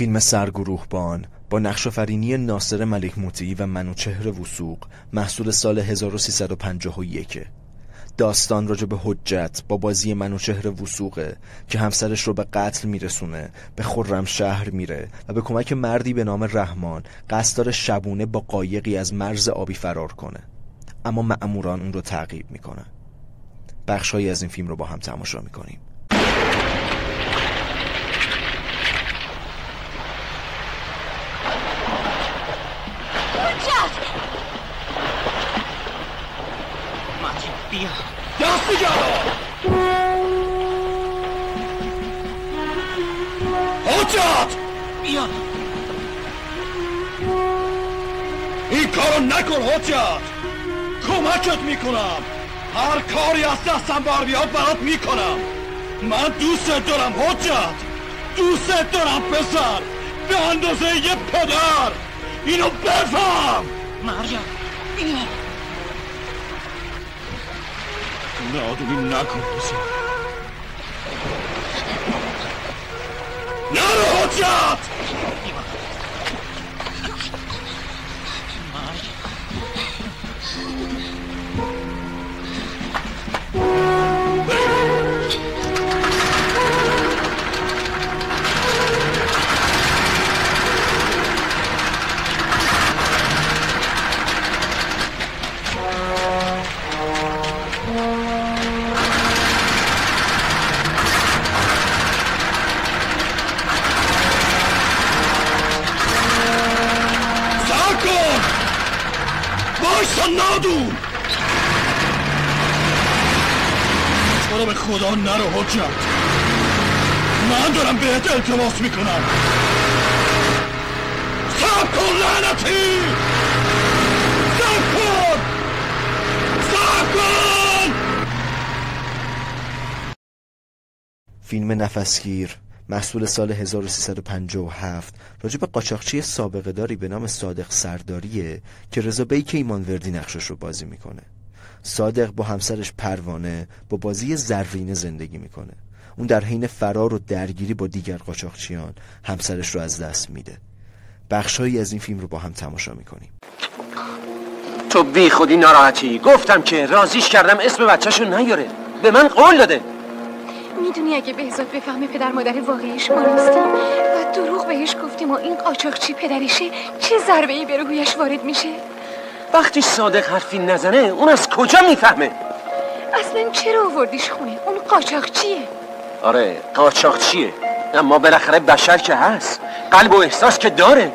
فیلم سرگروهبان با نقشافرینی ناصر ملک موتی و منوچهر وسوق محصول سال 1351 داستان راجع به حجت با بازی منوچهر وسوقه که همسرش رو به قتل میرسونه به خرم شهر میره و به کمک مردی به نام رحمان قصدار شبونه با قایقی از مرز آبی فرار کنه. اما معموران اون رو تعقیب می‌کنن. بخشهایی از این فیلم رو با هم تماشا می‌کنیم. بیا. دست بگیر حجت بیا. این کارو نکن حجت کمکت می‌کنم. هر کاری از دستم بر بیاد برات می‌کنم. من دوست دارم حجت دوست دارم پسر! به اندازه یه پدر! اینو بفهم! مریم بیا. نادونی نکن حسین نرو حجت نادون تو به خدا نرو حجت. من دارم بهت التماس می‌کنم. سب کن لعنتی! سب کن! سب کن! فیلم نفسگیر. محصول سال 1357 راجع به قاچاقچی سابقه داری به نام صادق سرداریه که رضا بیک ایمانوردی نقشش رو بازی می‌کنه. صادق با همسرش پروانه با بازی زرینه زندگی می‌کنه. اون در حین فرار و درگیری با دیگر قاچاقچیان همسرش رو از دست میده. بخشهایی از این فیلم رو با هم تماشا می‌کنیم. تو بی خودی ناراحتی. گفتم که رازیش کردم اسم بچهشو نیاره. به من قول داده. می‌دونی اگه بهزاد بفهمه پدر مادر واقعیش ما نیستیم و دروغ بهش گفتیم و این قاچاقچی پدریشه چه ضربه ای به روحیش وارد میشه؟ وقتی صادق حرفی نزنه اون از کجا می‌فهمه؟ اصلا چرا آوردیش خونه؟ اون قاچاقچیه. آره قاچاقچیه. اما بالاخره بشر که هست قلب و احساس که داره.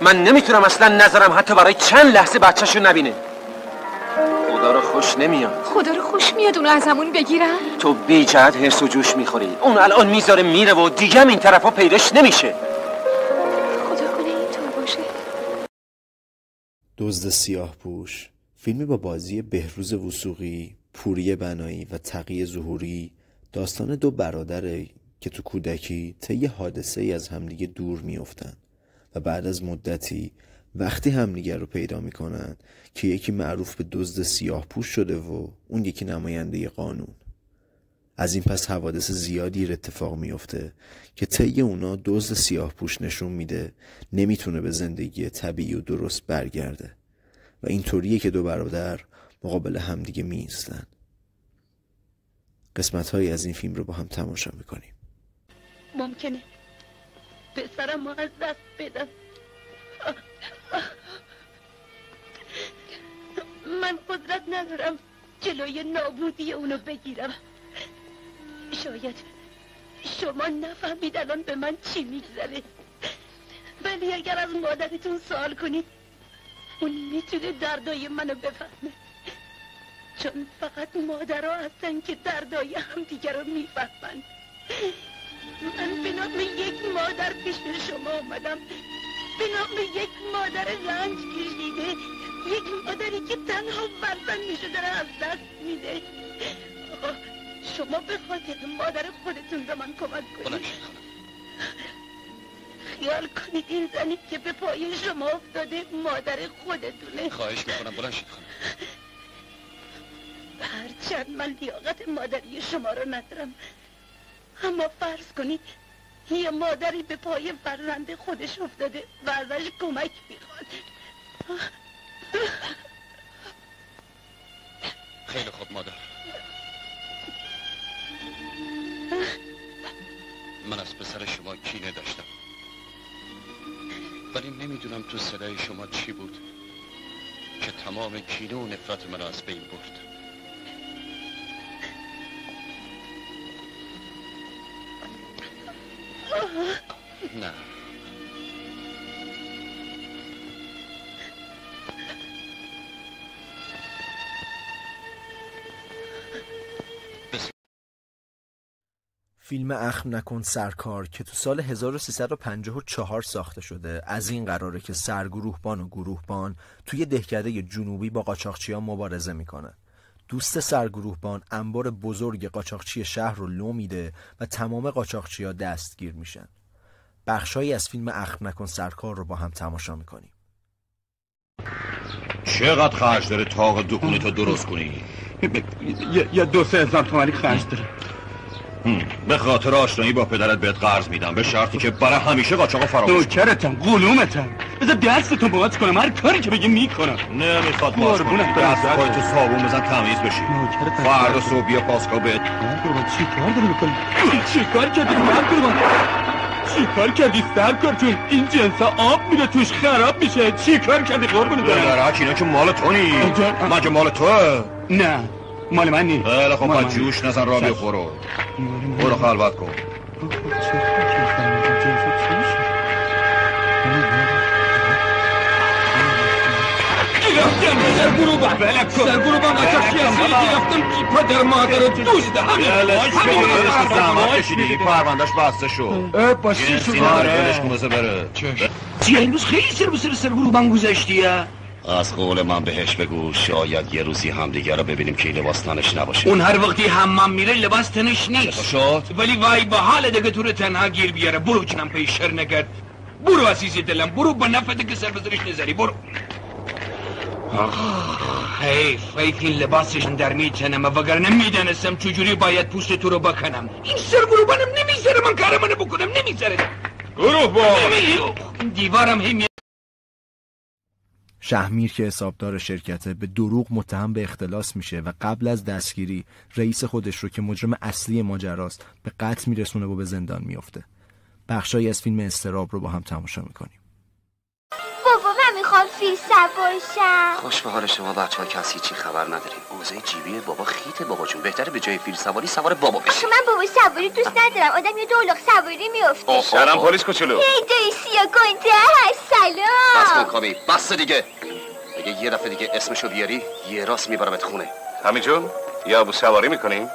من نمی‌تونم اصلا نظرم حتی برای چند لحظه بچهشو نبینه. خوش نمیاد. خدا رو خوش میاد اونو از همون بگیرن. تو بی جهت حرس و جوش می‌خوری. اون الان می‌ذاره میره و دیگه این طرفا پیداش نمیشه. خدا کنه اینطور باشه. دزد سیاه پوش فیلمی با بازی بهروز وسوقی پوری بنایی و تقی ظهوری داستان دو برادره که تو کودکی طی حادثه ای از همدیگه دور میافتند و بعد از مدتی وقتی همدیگر رو پیدا می‌کنن که یکی معروف به دزد سیاه پوش شده و اون یکی نماینده قانون. از این پس حوادث زیادی اتفاق میفته که طی اونا دزد سیاه پوش نشون میده نمی‌تونه به زندگی طبیعی و درست برگرده و اینطوریه که دو برادر مقابل همدیگه میستن قسمت هایی از این فیلم رو با هم تماشا می‌کنیم. ممکنه. پسرم از دست بدم. من قدرت ندارم جلوی نابودی اونو بگیرم. شاید شما نفهمید الان به من چی میگذره. ولی اگر از مادرتون سوال کنید اون می‌تونه دردای منو بفهمه. چون فقط مادرها هستن که دردای هم دیگر رو می‌فهمن. من به نام یک مادر پیش شما آمدم. به نام یک مادر رنج کشیده یک مادری که تنها فرزندشو داره از دست میده شما به خاطر مادر خودتون به من کمک کنید خیال کنید این زنی که به پای شما افتاده مادر خودتونه خواهش می‌کنم بلند شید هرچند من لیاقت مادری شما رو ندارم اما فرض کنید یه مادری به پای فرزند خودش افتاده و ازش کمک می‌خواد. خیلی خوب مادر. من از پسر شما کینه داشتم. ولی نمی‌دونم تو صدای شما چی بود که تمام کینه و نفرت من از بین برد. نه. فیلم اخم نکن سرکار که تو سال 1354 ساخته شده. از این قراره که سرگروهبان و گروهبان توی دهکده جنوبی با قاچاقچی ها مبارزه می‌کنه دوست سرگروهبان انبار بزرگ قاچاقچی شهر رو لو میده و تمام قاچاقچی ها دستگیر میشن. بخشهایی از فیلم اخم نکن سرکار رو با هم تماشا می‌کنیم. چقدر خرج داره تاق دکونه تو درست کنی؟ یا دو سه هزار تومانی خرج داره. به خاطر آشنایی با پدرت بهت قرض میدم. به شرطی که برای همیشه قاچاقو فراموش کنی. نوکرتم قلومتم. بذار دستتو باز کنم هر کاری که بگی می‌کنم. نمی‌خواد باز برم. دست پای تو صابون بزن تمیز بشی. فردا صبح بیا پاسکا بهت. چی کار داری می‌کنی؟ چی کار کردی؟ سرکار چی کار کردی؟ سرکار جون این جنسا آب میره توش خراب میشه. چی کار کردی قربونت برم؟ درک اینا که مال تو نی مگه مال توه. نه مال من نیست. خیلی خب من جوش نزن را بیا خورو. برو خلوت کن. گرفتم سرگروبان سرگروبان قاچاقچی اصلی گرفتم پدر مادر دوست. همین. دلش همین که رو زحمت کشیدی پروندهش بسته شد اه، جنسی شد؟ آره. بره. چی امروز خیلی سر به سر سرگروبان گذاشتیه از قول من بهش بگو شاید یه روزی همدیگه رو ببینیم که لباس تنش نباشه. اون هر وقتی حمام میره لباس تنش نیست. شد ولی وای با حال دیگه تو رو تنها گیر بیاره. برو جنم پی شر نگرد. برو عزیزی دلم. برو با نفته که سر بزرش نظری برو. حیف حیف این لباسش در میتنم وگرنه می‌دانستم چجوری باید پوست تو رو بکنم. این سرگروبانم نمی‌ذاره من کار منو بکنم نمی‌ذاره. گروه با. نمی- دیوارم هی می- شهمیر که حسابدار شرکته به دروغ متهم به اختلاس میشه و قبل از دستگیری رئیس خودش رو که مجرم اصلی ماجراست به قتل میرسونه و به زندان میفته بخشایی از فیلم استراب رو با هم تماشا می‌کنیم. فیل باشم خوش به حال شما بچه ها کسی چی خبر نداریم اوضاع جیبی بابا خیته بابا جون. بهتره به جای فیل سواری سوار بابا بشی. آخه من بابا سواری دوست ندارم. آدم یه دولاخ سواری میفته سلام پلیس کوچولو. هی دوی سیا گنده هست. بس کن سلام کامی. بس دیگه. اگه یه دفعه دیگه اسمشو بیاری یه راست میبرمت خونه. همینجون یا ابو سواری می‌کنیم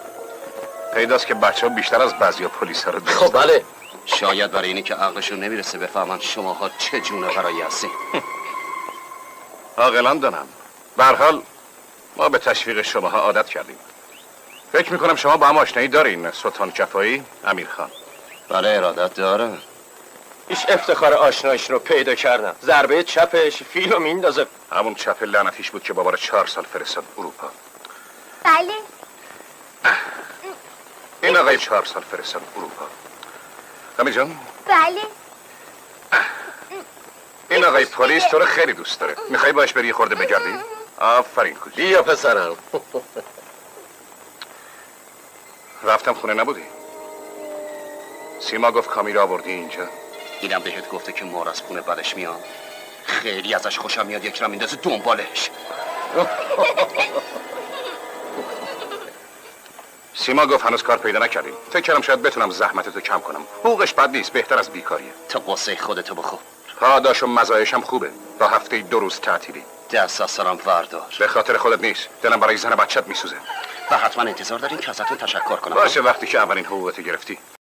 پیداست که بچه ها بیشتر از بعضی پلیس ها رو دوست خب بله. شاید برای اینی که عقلشون نمی‌رسه بفهمن شماها چه جونه برایی هستین عاقلا دانم به هر حال ما به تشویق شماها عادت کردیم. فکر می‌کنم شما با هم آشنایی دارین سلطان کفایی امیر خان. بله ارادت داره هیچ افتخار آشنایش رو پیدا کردم. ضربه چپش فیلو میندازه همون چپ لعنتیش بود که بابا رو چهار سال فرستاد اروپا. بله. این آقای چهار سال فرستاد اروپا. امیر جان؟ بله. این آقای پلیس تو رو خیلی دوست داره. می‌خوای باش بری خورده بگردی؟ آفرین کوچی بیا پسرم. رفتم خونه نبودی؟ سیما گفت کامی رو آوردی اینجا. اینم بهت گفته که مار از خونه بدش میاد. خیلی ازش خوشم میاد یک را میندازه دنبالش. سیما گفت هنوز کار پیدا نکردیم فکر کردم شاید بتونم زحمتتو کم کنم. حقوقش بد نیست بهتر از بیکاریه. تو قصه خودتو بخور پاداش و مزایش هم خوبه. با هفته دو روز تعطیلی. دست از سرم وردار به خاطر خودت نیست. دلم برای زن بچت میسوزه. و حتما انتظار دارین که ازتون تشکر کنم. باشه وقتی که اولین حقوقتو گرفتی.